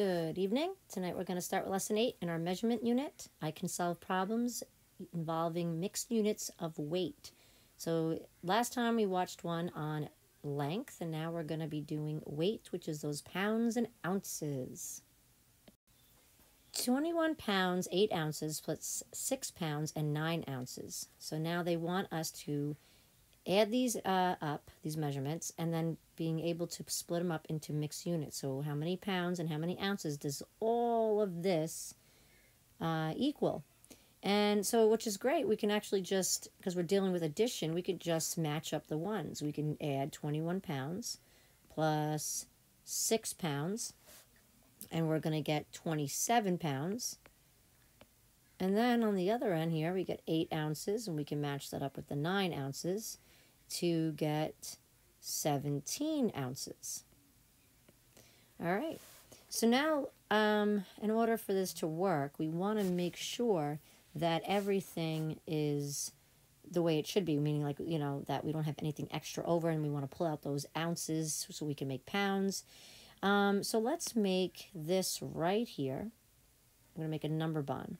Good evening. Tonight we're going to start with lesson 8 in our measurement unit. I can solve problems involving mixed units of weight. So last time we watched one on length and now we're going to be doing weight, which is those pounds and ounces. 21 pounds, 8 ounces plus 6 pounds and 9 ounces. So now they want us to add these uh, up, these measurements, and then being able to split them up into mixed units. So how many pounds and how many ounces does all of this uh, equal? And so, which is great, we can actually just, because we're dealing with addition, we could just match up the ones. We can add 21 pounds plus 6 pounds, and we're going to get 27 pounds. And then on the other end here, we get 8 ounces, and we can match that up with the 9 ounces to get 17 ounces. All right, so now um, in order for this to work, we want to make sure that everything is the way it should be, meaning like, you know, that we don't have anything extra over and we want to pull out those ounces so we can make pounds. Um, so let's make this right here. I'm going to make a number bond.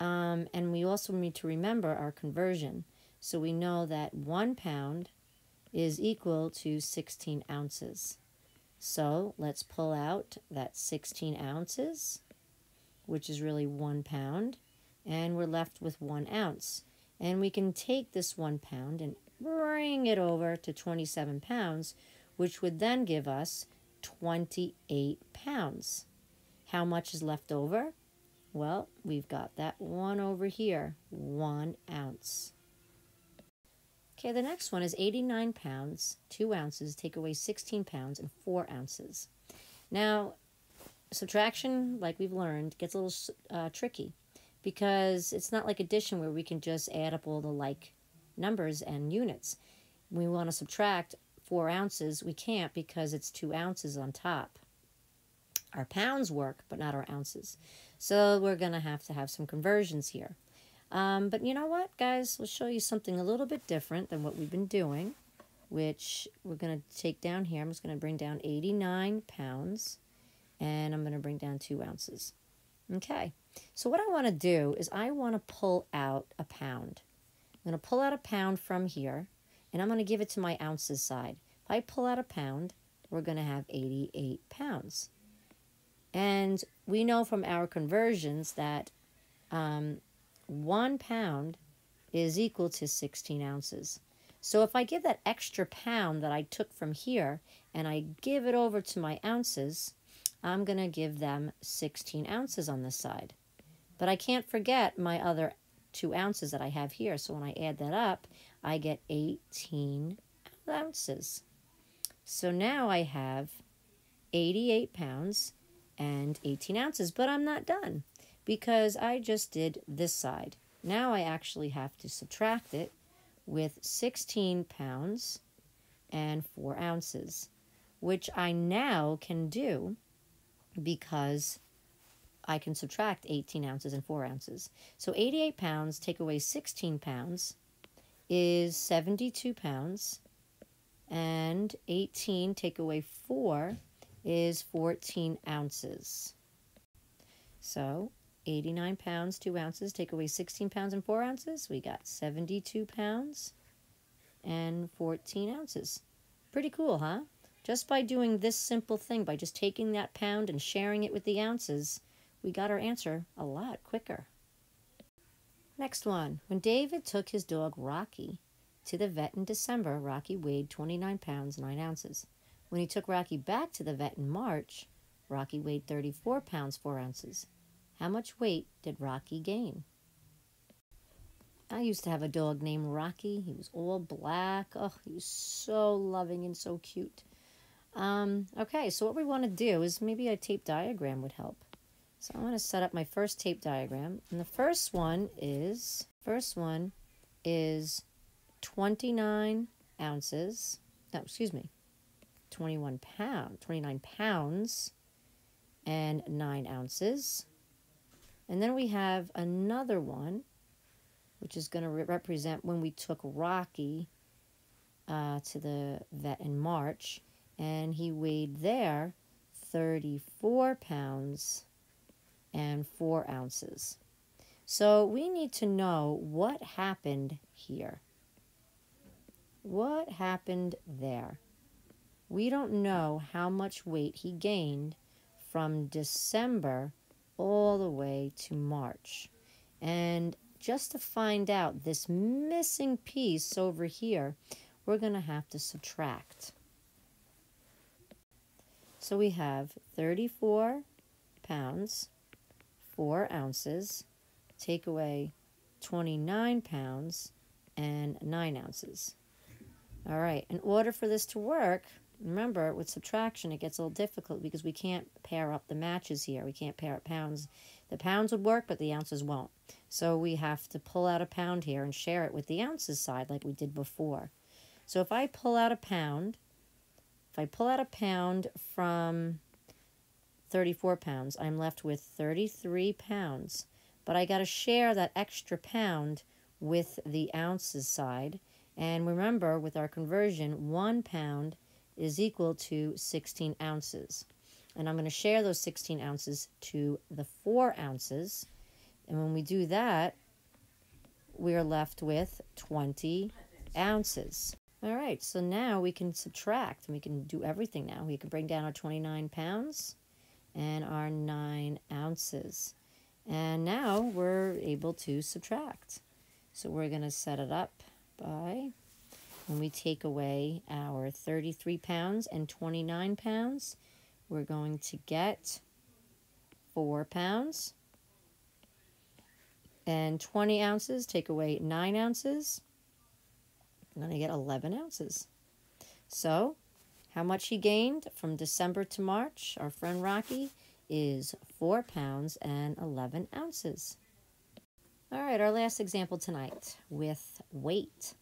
Um, and we also need to remember our conversion. So we know that one pound is equal to 16 ounces. So let's pull out that 16 ounces, which is really one pound, and we're left with one ounce. And we can take this one pound and bring it over to 27 pounds, which would then give us 28 pounds. How much is left over? Well, we've got that one over here, one ounce. Okay, the next one is 89 pounds, 2 ounces, take away 16 pounds, and 4 ounces. Now, subtraction, like we've learned, gets a little uh, tricky because it's not like addition where we can just add up all the like numbers and units. we want to subtract 4 ounces, we can't because it's 2 ounces on top. Our pounds work, but not our ounces. So we're going to have to have some conversions here. Um, but you know what, guys? We'll show you something a little bit different than what we've been doing, which we're going to take down here. I'm just going to bring down 89 pounds, and I'm going to bring down 2 ounces. Okay, so what I want to do is I want to pull out a pound. I'm going to pull out a pound from here, and I'm going to give it to my ounces side. If I pull out a pound, we're going to have 88 pounds. And we know from our conversions that um, one pound is equal to 16 ounces. So if I give that extra pound that I took from here and I give it over to my ounces, I'm going to give them 16 ounces on this side. But I can't forget my other two ounces that I have here. So when I add that up, I get 18 ounces. So now I have 88 pounds and 18 ounces, but I'm not done because I just did this side. Now I actually have to subtract it with 16 pounds and 4 ounces, which I now can do because I can subtract 18 ounces and 4 ounces. So 88 pounds take away 16 pounds is 72 pounds, and 18 take away 4 is 14 ounces. So 89 pounds, 2 ounces. Take away 16 pounds and 4 ounces. We got 72 pounds and 14 ounces. Pretty cool, huh? Just by doing this simple thing, by just taking that pound and sharing it with the ounces, we got our answer a lot quicker. Next one. When David took his dog Rocky to the vet in December, Rocky weighed 29 pounds, 9 ounces. When he took Rocky back to the vet in March, Rocky weighed 34 pounds, 4 ounces. How much weight did Rocky gain? I used to have a dog named Rocky. He was all black. Oh, he was so loving and so cute. Um, okay, so what we want to do is maybe a tape diagram would help. So I want to set up my first tape diagram. And the first one is, first one is 29 ounces. No, excuse me, 21 pound, 29 pounds and 9 ounces. And then we have another one, which is going to re represent when we took Rocky uh, to the vet in March, and he weighed there 34 pounds and 4 ounces. So we need to know what happened here. What happened there? We don't know how much weight he gained from December all the way to March. And just to find out this missing piece over here, we're going to have to subtract. So we have 34 pounds, 4 ounces, take away 29 pounds and 9 ounces. All right, in order for this to work, remember with subtraction it gets a little difficult because we can't pair up the matches here. We can't pair up pounds. The pounds would work, but the ounces won't. So we have to pull out a pound here and share it with the ounces side like we did before. So if I pull out a pound, if I pull out a pound from 34 pounds, I'm left with 33 pounds. But I got to share that extra pound with the ounces side. And remember, with our conversion, one pound is equal to 16 ounces. And I'm going to share those 16 ounces to the 4 ounces. And when we do that, we are left with 20 ounces. All right, so now we can subtract. and We can do everything now. We can bring down our 29 pounds and our 9 ounces. And now we're able to subtract. So we're going to set it up by when we take away our 33 pounds and 29 pounds, we're going to get 4 pounds. And 20 ounces, take away 9 ounces. I'm going to get 11 ounces. So, how much he gained from December to March, our friend Rocky, is 4 pounds and 11 ounces. All right, our last example tonight with weight.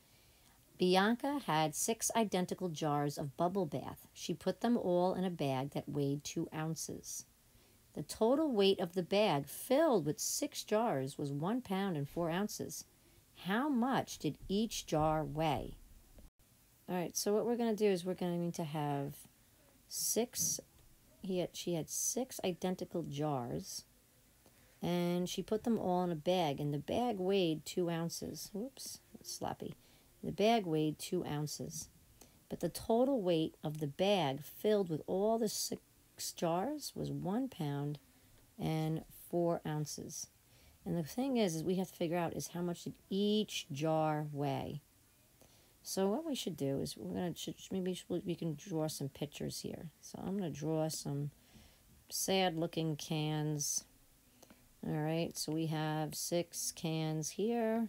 Bianca had six identical jars of bubble bath. She put them all in a bag that weighed two ounces. The total weight of the bag filled with six jars was one pound and four ounces. How much did each jar weigh? All right, so what we're going to do is we're going to need to have six, he had, she had six identical jars, and she put them all in a bag, and the bag weighed two ounces. Whoops, that's sloppy. The bag weighed two ounces, but the total weight of the bag filled with all the six jars was one pound and four ounces. And the thing is, is we have to figure out is how much did each jar weigh. So what we should do is we're gonna should, maybe we can draw some pictures here. So I'm gonna draw some sad looking cans. All right, so we have six cans here.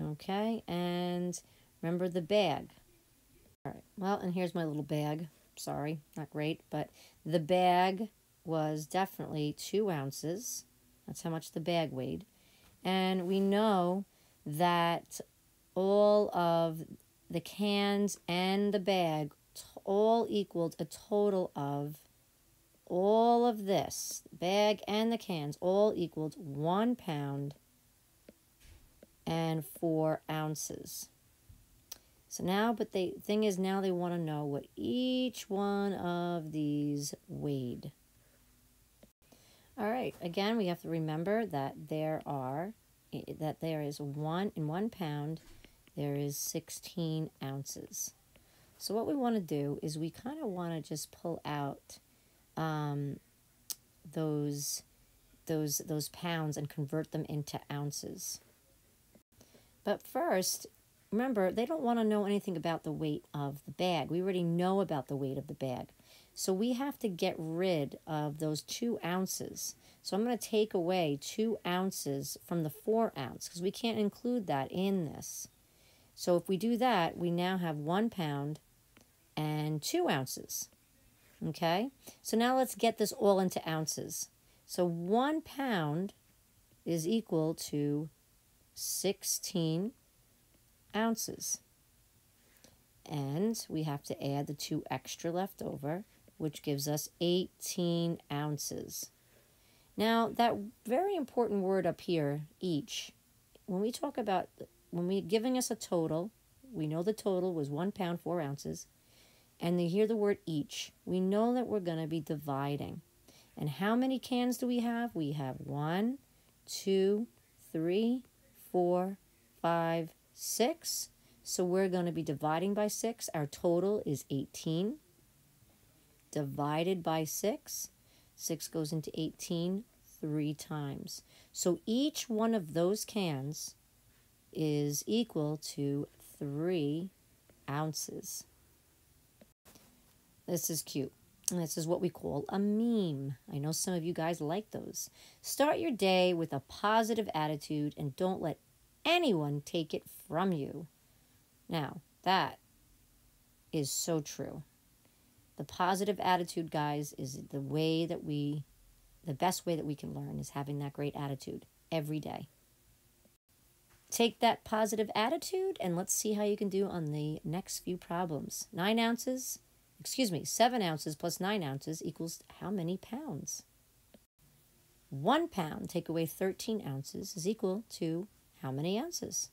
Okay, and remember the bag. All right, well, and here's my little bag. Sorry, not great, but the bag was definitely two ounces. That's how much the bag weighed. And we know that all of the cans and the bag all equaled a total of all of this, bag and the cans, all equaled one pound and four ounces. So now, but the thing is now they want to know what each one of these weighed. All right, again, we have to remember that there are, that there is one, in one pound, there is 16 ounces. So what we want to do is we kind of want to just pull out um, those, those, those pounds and convert them into ounces. But first, remember, they don't want to know anything about the weight of the bag. We already know about the weight of the bag. So we have to get rid of those two ounces. So I'm going to take away two ounces from the four ounce because we can't include that in this. So if we do that, we now have one pound and two ounces. Okay, so now let's get this all into ounces. So one pound is equal to 16 ounces. And we have to add the two extra left over, which gives us 18 ounces. Now, that very important word up here, each, when we talk about, when we're giving us a total, we know the total was one pound, four ounces. and they hear the word each, we know that we're going to be dividing. And how many cans do we have? We have one, two, three, four, five, six. So we're going to be dividing by six. Our total is 18. Divided by six. Six goes into 18 three times. So each one of those cans is equal to three ounces. This is cute. This is what we call a meme. I know some of you guys like those. Start your day with a positive attitude and don't let anyone take it from you. Now, that is so true. The positive attitude, guys, is the way that we, the best way that we can learn is having that great attitude every day. Take that positive attitude and let's see how you can do on the next few problems. Nine ounces, excuse me, seven ounces plus nine ounces equals how many pounds? One pound take away 13 ounces is equal to how many ounces?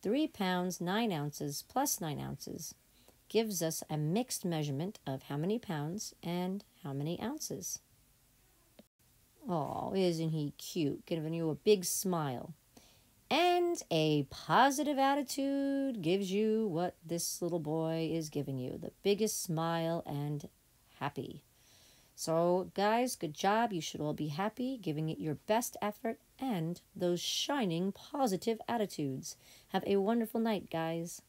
Three pounds, nine ounces plus nine ounces gives us a mixed measurement of how many pounds and how many ounces. Oh, isn't he cute? Giving you a big smile. And a positive attitude gives you what this little boy is giving you the biggest smile and happy. So, guys, good job. You should all be happy, giving it your best effort and those shining positive attitudes. Have a wonderful night, guys.